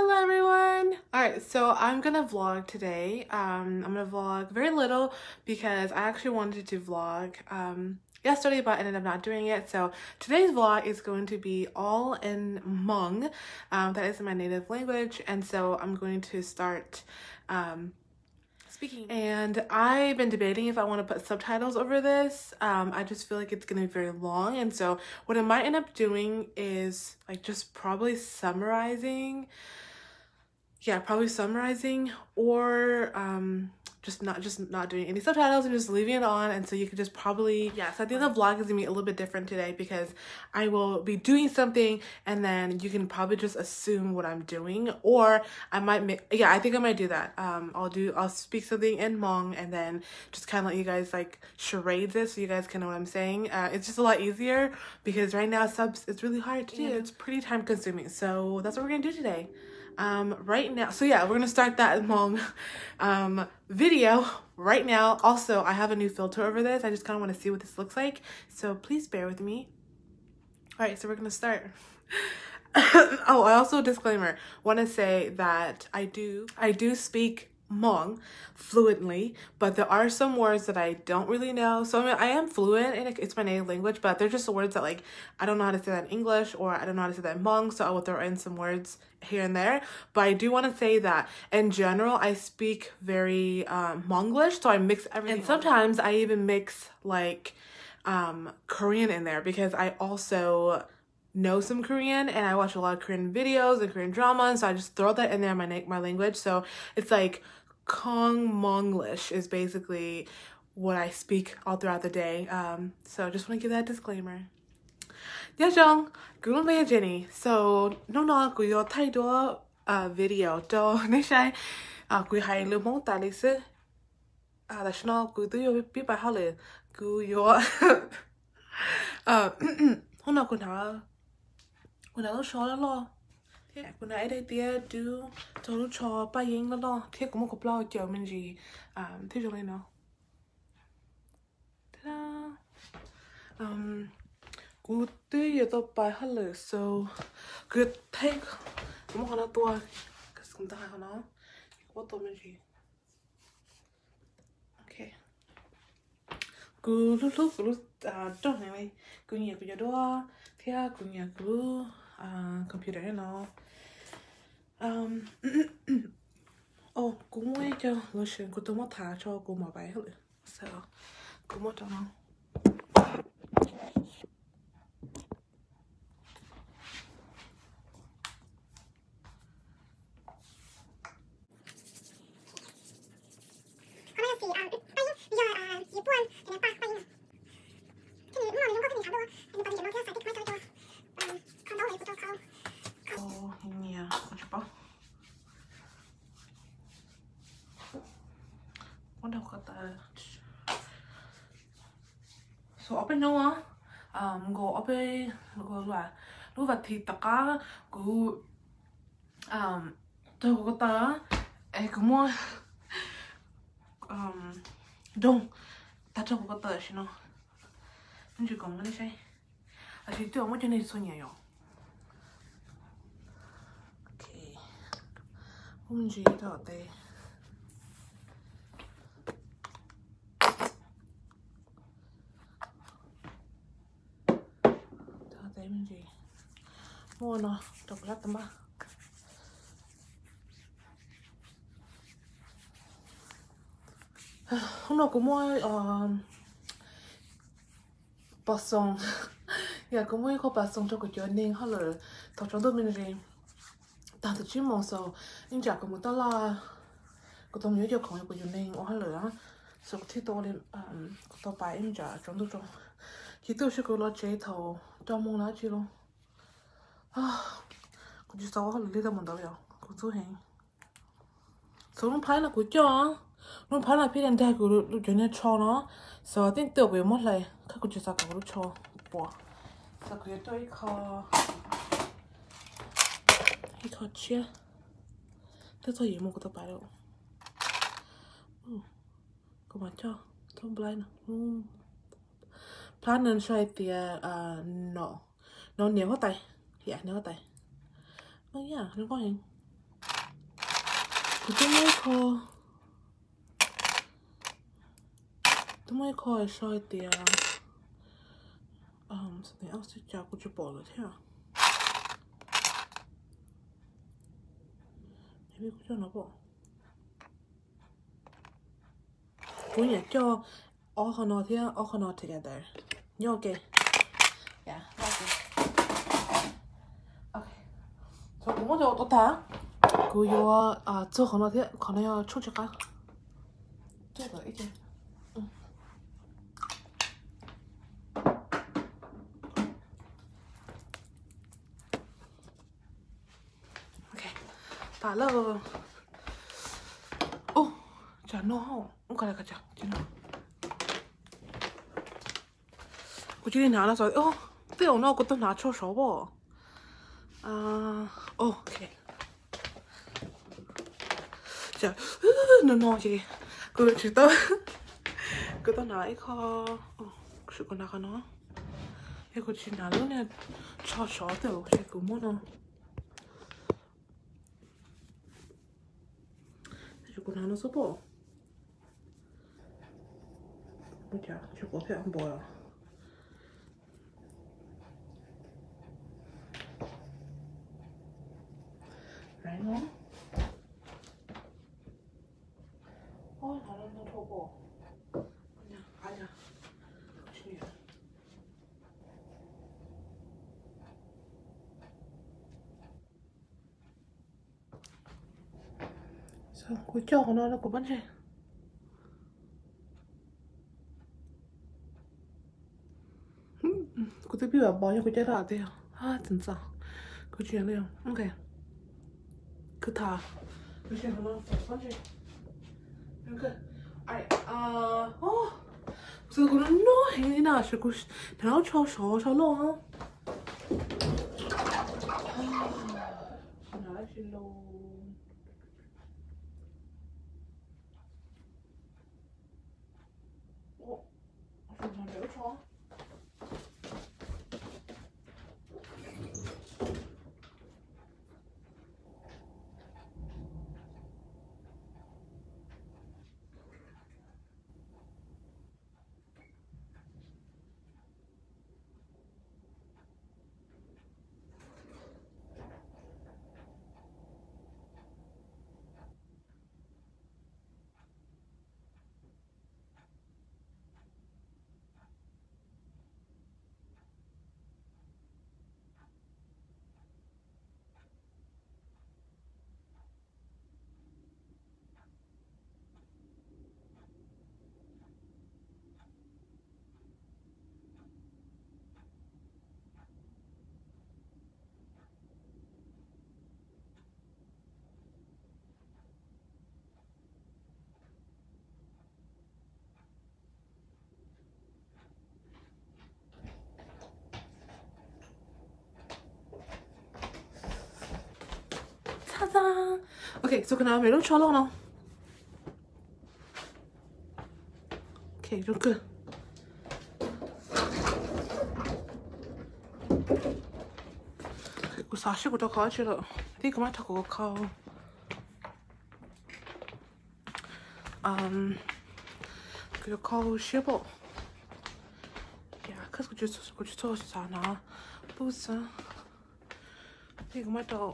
Hello everyone! Alright, so I'm gonna vlog today. Um, I'm gonna vlog very little because I actually wanted to vlog um, yesterday but ended up not doing it. So today's vlog is going to be all in Hmong. Um, that is my native language and so I'm going to start um, speaking. And I've been debating if I want to put subtitles over this. Um, I just feel like it's going to be very long. And so what I might end up doing is like just probably summarizing. Yeah, probably summarizing or um, just not just not doing any subtitles and just leaving it on and so you could just probably yeah so i think the vlog is gonna be a little bit different today because i will be doing something and then you can probably just assume what i'm doing or i might make yeah i think i might do that. Um i'll do i'll speak something in Hmong and then just kind of let you guys like charade this so you guys can know what i'm saying. Uh, it's just a lot easier because right now subs it's really hard to do. It's pretty time consuming. So that's what we're gonna do today um, right now. So yeah, we're gonna start that Hmong um, video right now. Also, I have a new filter over this. I just kind of want to see what this looks like. So please bear with me. All right, so we're gonna start. oh, I also disclaimer want to say that I do I do speak Hmong fluently, but there are some words that I don't really know. So I, mean, I am fluent and it's my native language, but they're just the words that like I don't know how to say that in English or I don't know how to say that in Hmong, so I will throw in some words here and there. But I do want to say that in general, I speak very um, Hmonglish, so I mix everything. And sometimes I even mix like um, Korean in there because I also know some Korean and I watch a lot of Korean videos and Korean drama and so I just throw that in there in my my language so it's like Kong Monglish is basically what I speak all throughout the day. Um, so just want to give that disclaimer. 要讲古龙妹 Jenny，so 侬那古有太多呃 video 都那些啊古还流氓打的是啊，但是呢古都有比白好嘞，古有呃，我那古那我那都说了咯。Bữa nãy đây tia chứ cho nó cho ba yến nó đó Thế cũng một cục lo chờ mình gì à, Thế cho nên nó Ta um, Cú tư giờ tôi bài hết lời So Good take Có một con tua Cái sừng ta hai nó Có tôi mình gì Ok Cú lúc lúc lúc à, Trong này mày Cú nhờ cú giờ đó Thế cú nhờ cú computer nó um ồ, cũng quay cho lotion của tôi mất thả cho cô mà bài hết sao? Cũng mất cho nó so ở bên nó um go ở bên go là lúc vật thì go um tôi có ta ai cũng mua um đông ta cho có ta xin nó nên chỉ còn cái này à chỉ tôi muốn cho nên số nhiều ok hôm gì đó đây em gì? Mua nó đọc lát tầm ba hôm nào cũng mua uh, bà sông dạ cũng mua có bà sông cho cái chuyện nên hay là thọ trong tôi mình gì ta thực chứ mong sao nhưng chả có một ta là có tao nhớ cho không có chuyện nên hay là sau khi tôi lên tôi bài em chả trong tôi trong khi tôi sẽ có lo chế thầu cho mong lá chi luôn. À cũng chỉ sáu hơn lấy ra một đầu rồi cũng số hàng số nó phải là của cho nó phải là phía đằng đây của lúc chuyện này cho nó. So I think tự về mất lại. Các cũng chỉ sao của lúc cho bỏ sao của tôi khó cái khó chia thế thôi gì một cái tập bài đâu. Ừ. Có mà cho. Không blind thoát nên xoay tia uh, nó nó nếu hết tay. Thì anh nếu hết tay. Bây giờ nó có hình thì tôi mới khô tôi mới khô xoay tia um something else to chào của chú bỏ rồi thế à thì biết cho nó bỏ Punya cho all her not here, all her not together. 여기. 야, 여기. 오케이. 저 뭐 공원적으로 좋다. 그 요아 아, 저 건너에 건너에 초지가. 继续拿的时候，哦，被我那个都拿错手哦。啊、uh,，OK。자, 눈오지. 그, 지금, 그도 나, 이거, 어, 그리고 나가나? 이거 지금 나눈에 저, 저한테 혹시 그 뭐는. 그리고 나눠서 봐. 뭐야, 저거 안 보여. 라이너? 어, 나는 저거. 그냥, 아니야. 중요해. sao cô cho nó là của vấn đề cô tôi biết là bao nhiêu cô chơi ra thế à 진짜 그 chuyện ok cứ thả 그 chuyện nó vấn đề ok ai à oh 그래서 그런 너 행위 나시고 내가 쳐서 저로 아 나실로 짜잔 오케이 so 그다음 이런 촬영은 오케이 이렇게 그리고 45도 가지러 이거 맡아 그거 가 um 그리고 가고 싶어 야 그래서 그저 그저 저잖아 무슨 이거 맡아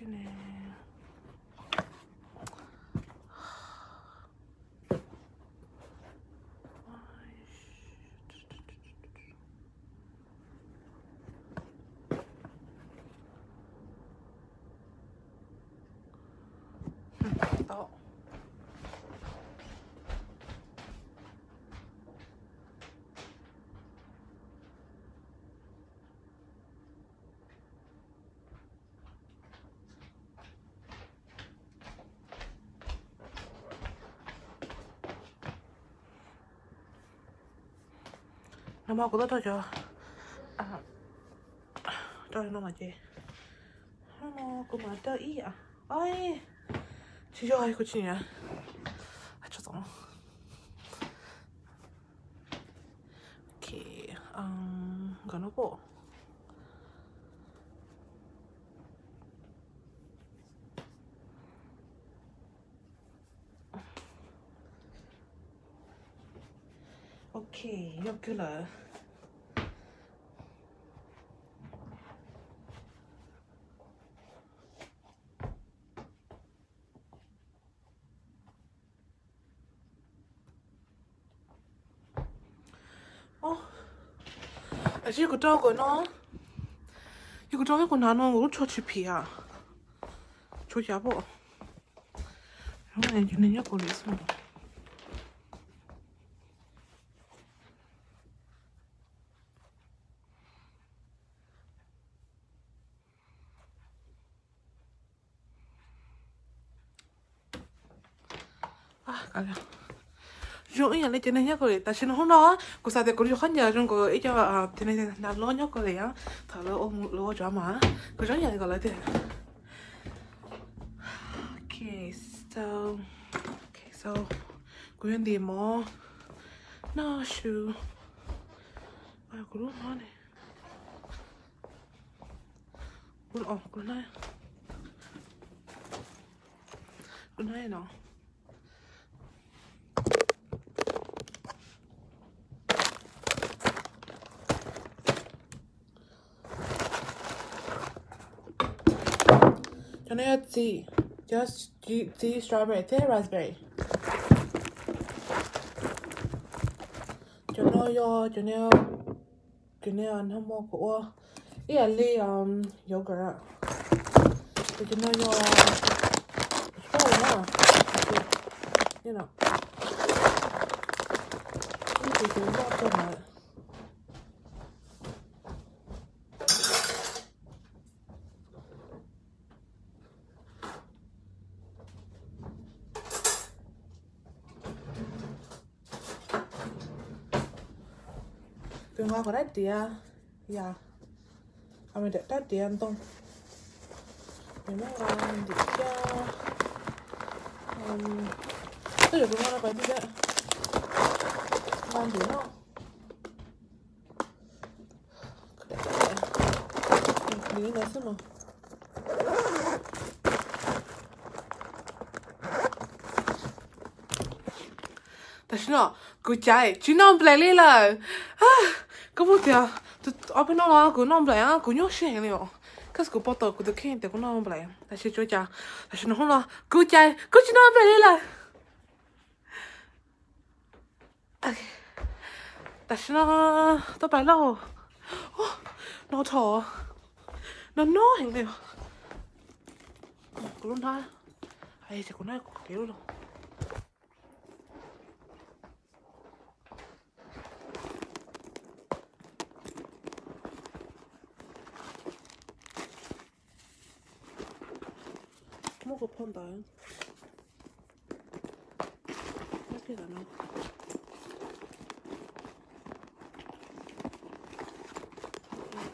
conditioning. 那么过到多久？啊，到那么久？那么过嘛到一呀？哎，这就还过去呢，还这种。OK，嗯，干了不？Okay, Yokula. 어? 아, 지금 저거 너? 이거 저거 고 나는 우초 집이야. 저기 아버. 형은 이는 여고를 했어. Rồi ý là lấy trên nhớ rồi ta xin hôm đó. Cô sao thì cô cho nhờ trong cô ý cho à trên này là lo nhớ cô á. Thở lo ôm lo cho mà cô rất nhờ gọi lại thì okay so okay so cô yên đi mò nó shoe à cô lúc nó này. Cô ổn ờ, cô này cô này nó cho nên just tea, strawberry tea, raspberry. Cho nó yo cho nên cho nên ăn không mua của ý là li um yogurt cho nó yo strawberry you know cái gì cũng cho mà. Yung aku ready ya. Ya. Kami dek tadi ya, antung. Memang dia. Um, itu ya, juga mana apa tidak? Mandi no. Ini nasi mah. Krishna, kuchai, chinom blelilo. Kamu dia, tu apa nol aku nom blay aku nyoshi ni. Kas ku poto ku tu kente ku nom blay. Tapi cuaca, tapi nol lah, kuchai, kuchinom blelilo. Okay. Tapi nol, tu blay. Oh, no thor. No no hình ni. Ku lun thai. Ai, sẽ ku. 먹어 판다. 이렇게 되나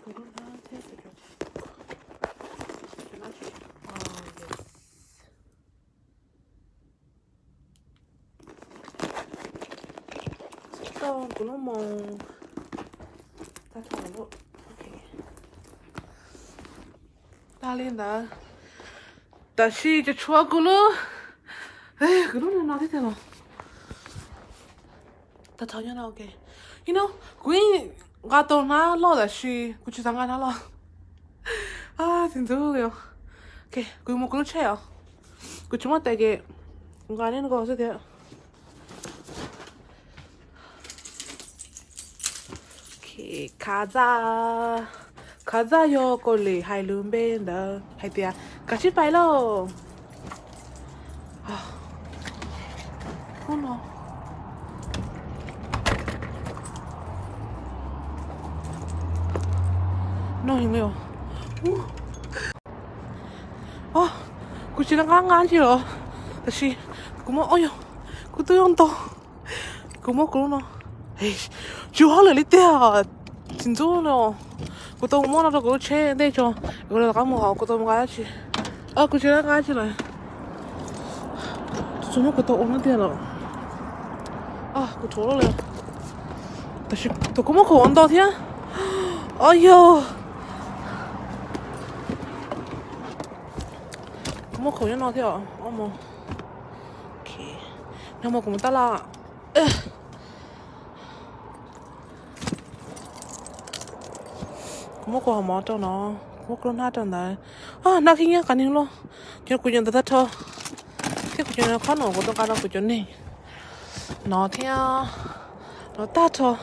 그런 하나 세드려 그놈은 다시 한번 大领导。 다 다시 이제 추억으로 에이 그러면 어디 되노 다 전혀 나오게 you know queen gato na lo da shi kuchi sanga na lo 아 진짜 웃겨 오케이 그 뭐 그런 채요 그 주말 때게 이거 안 하는 거 어서 돼요 오케이 가자 가자요 꼴리 하이룸베인더 하이티야 같이 빨로 아 어머 nó hình nhiều 아, 그 지나간 거 아니요. 다시, 그뭐 어여, 그도 연다. 그뭐 그러나. chú họ lấy tiền à chính chú nó cô tôi muốn nó cô chơi đây cho cô là cái mồ hôi cô tôi muốn cái gì ờ cô chơi cái gì 啊，过去那干起来，怎么过到我那点了？啊，过错了嘞，但是都怎么看到天？哎呦，怎么看见那条？我么，OK，那么我们到了。呃 một quả mỏ cho nó một con hát trong đấy à nó khi nhá cái này luôn cho cô nhận tao thôi thế cô nhận khó nổ của tôi cái đó cô nhận này nó theo nó ta thôi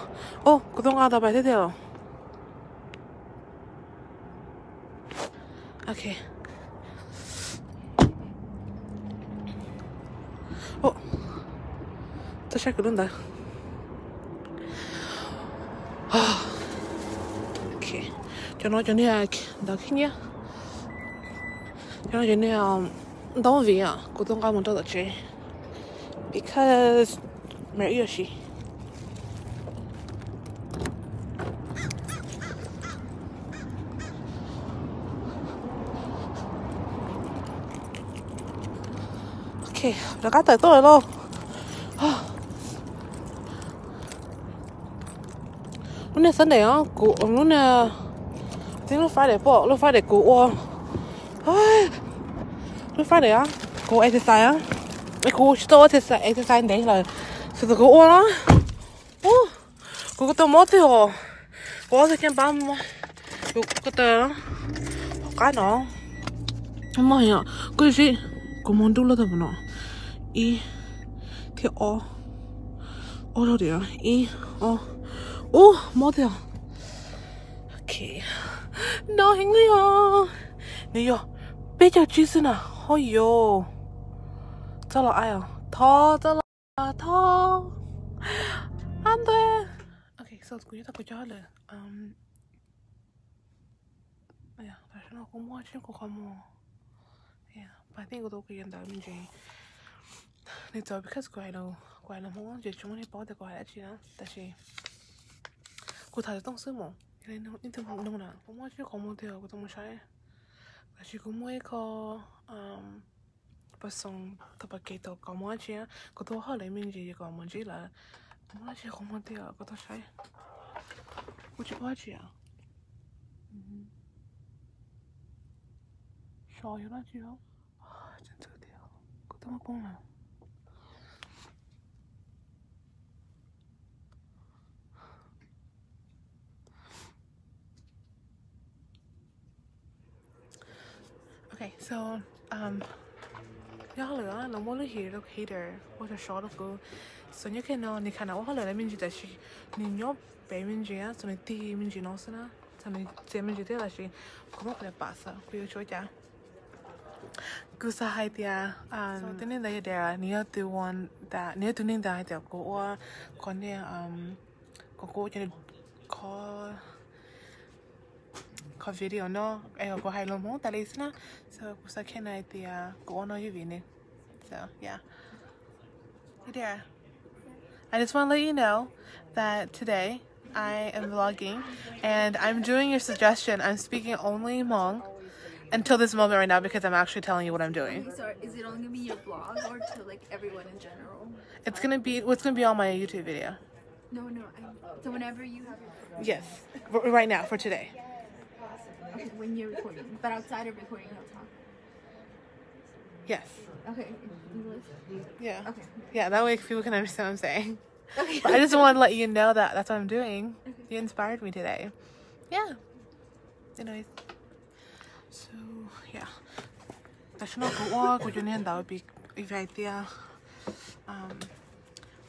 ô cô tôi cái đó bài thế thế rồi ok ô tôi sẽ cứ luôn đó ok cho nó cho nên là đó khi nhá nói chuyện này đóng vị à cô tôi gọi mình tôi là chơi, because mẹ yêu chị ok đã cắt tới tôi luôn lúc này Sunday á, cụ lúc này tiếng lúc Friday bỏ, lúc Friday cụ ô, Friday á. Cô exercise á. Mấy cô tôi exercise exercise đấy là Sự tự cô đó Ú, Cô có tao mất thì hồ Cô có thêm bám mà Cô có tao Cái nó Không mà hiểu Cô gì? Cô muốn đu là thật nó Y Thì ô Ô đâu đấy Y Ô Mất thì Ok. Nó hình như Nếu bây giờ chứ nào Hoi yo. Cho là ai à? Tho, cho à tho. Anh thuê. Okay, so cuối ta có cho lời, um Yeah, tại sao nó cũng mua chứ cũng không mua. Yeah, bà tiên của tôi kia đợi mình gì. Nên tôi biết quay đâu, quay là muốn chuyện chúng đi bỏ được quay lại chị đó, tại chị. Cô thầy tôi không sớm mổ, nên nó ít thương không đâu nào, có mua chứ không mua thì tôi muốn sai theo cô tông sai tại vì cũng muốn có um bắt xong tập bát kế tục có muốn chứ cô tôi hỏi lại mình gì có muốn chỉ là muốn chứ không muốn theo cô tôi sai cô chỉ bỏ chị à chân cô tôi Okay, so um y'all are no more here look hater what a shot of go so you can know ni kana wa hala min jita shi ni nyo pe min ji ya? So ni ti min ji no sana so ni te min ji te la shi como que le pasa? Ku yo choja ku sa hai tia um tene da ya ni ya tu one ni tu ni da ha ko wa ko ne um ko ko ko có video nó em có hai lông món tại lý na so cũng sẽ khen này thì có nó như vậy so yeah hey there I just want to let you know that today I am vlogging and I'm doing your suggestion I'm speaking only Hmong until this moment right now because I'm actually telling you what I'm doing. Okay, so is it only gonna be your blog or to like everyone in general? It's gonna be what's gonna be on my YouTube video. No, no. I, so whenever you have your Yes, right now for today when you're recording, but outside of recording, you'll talk. Yes. Okay. English. Yeah. Okay. Yeah, that way people can understand what I'm saying. Okay. I just want to let you know that that's what I'm doing. Okay. You inspired me today. Yeah. Anyways. So, yeah. National walk, which in that would be if idea. Um,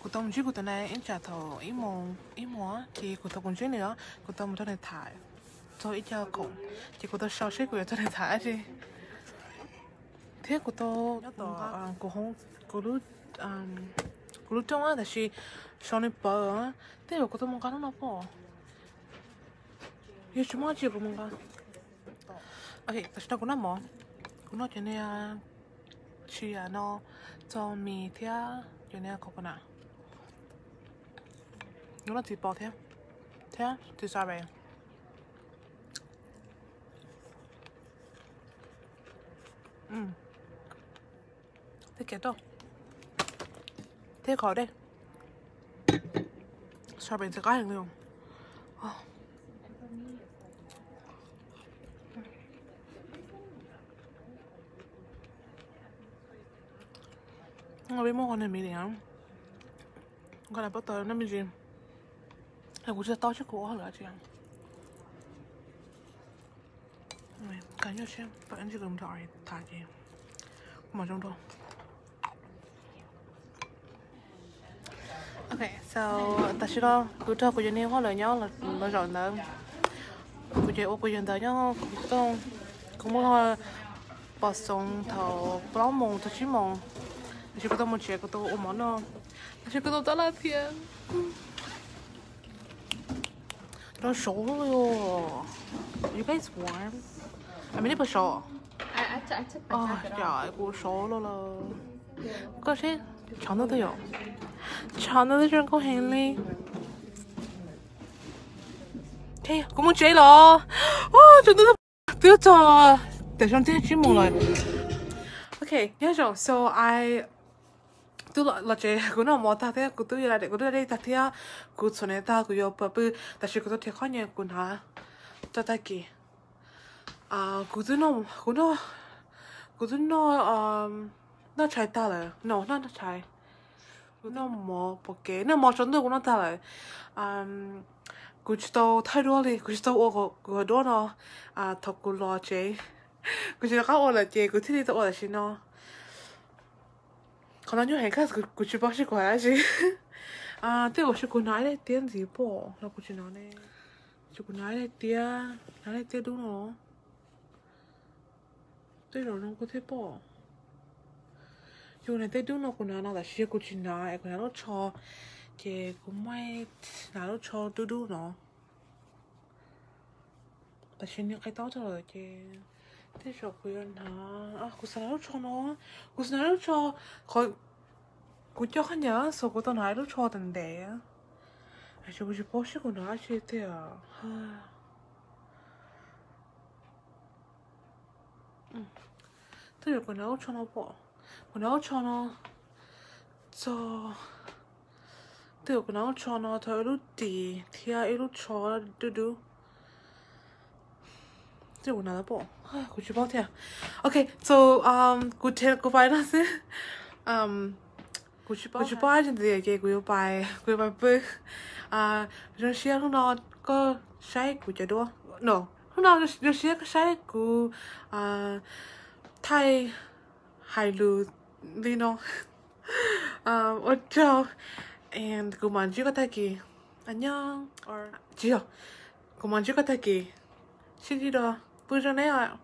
cô tông chứ cô tông này em trả thầu ý mồm ý mồm thì cô tông cũng chứ nữa cô tông tôi này thải 做一家公，结果都小水果做的菜的。thế của tôi đó của không của lúc của lúc trong á thì khi sau này bờ á thế là của tôi mong cái nó bỏ giờ chúng ta chỉ có mong cái ok thì chúng ta cũng làm mà cũng nói này chỉ là nó cho mì thế chuyện này có nào nó là thế thế thì sao vậy Ừ. thế kết đâu thế khỏi đây. Sao bên sẽ có hàng luôn Không biết mua con này mình lắm. Con này bắt đầu nó mình gì là cũng chưa to chứ cổ hơn là chị ăn này, cá nhau xem vậy anh chỉ cần đợi thả gì mở trong thôi ok, so, ta chỉ đó cứ cho cô dân hoa lời nhau là là rồi nữa cô chơi ô, cô dân tới nhau cũng cũng muốn hoa bỏ xong thầu bỏ mông thầu chín mông chỉ có tao một chiếc có tôi ôm món nó chỉ có tao tao là thiệt. Nó số rồi you guys warm. 还没那么熟。哦，呀，给我熟了了。过身，长的都有，长的都是够行李。可以，我们追了。哇，长的都都要走，上这只猫了。OK，第二种，So I。都老老姐，我那毛大爹，我都要来的，我都来大爹，我从来大，我不不，但是我都挺怀念我那，大大姐。 아 고즈노 고노 고즈노 어나 잘타래 no 나도 잘 nó mò bọc kế nó mò chọn được nó ta lại. Ờ, um cứ chỉ tao thay đồ đi. Cứ chỉ tao ô cái đồ nó. À thọc cứ lo chế cứ chỉ tao ô là chế cứ thích đi tao là xin nó. Còn anh nhớ hàng khác cứ cứ chỉ bác sĩ của anh gì à thế ô sẽ cứ nói đấy tiền gì bỏ là cứ chỉ cứ nói đấy tiền nói đấy đúng không they don't know good people. You know, they do know good now that she could china, I could not chaw, que might not chaw to do no. But she knew I thought of it. Thế cho quyền hả? À, cô sẽ nói cho nó. Cô sẽ nói cho 거의 고쳐하냐서 그것도 나를 쳐던데. 아, 저거 좀 보시고 나하실 때야. 하. Togliere quần áo cho nó bỏ quần áo cho nó cho từ quần áo cho nó thôi lúc tì thì ai lúc cho đu đu từ quần áo bỏ cô chú bảo thế ok so um cô thế cô phải là gì um cô chú bảo cô chú bảo trên đây cái cô bài cô bài bự à rồi xia không nó có sai cô chơi đua no. không nào, rồi xia có sai cô à thai Hailudino um, Ocho and Gumanju Gataki 안녕 or 지요 Gumanju Gataki 시리로 부르네요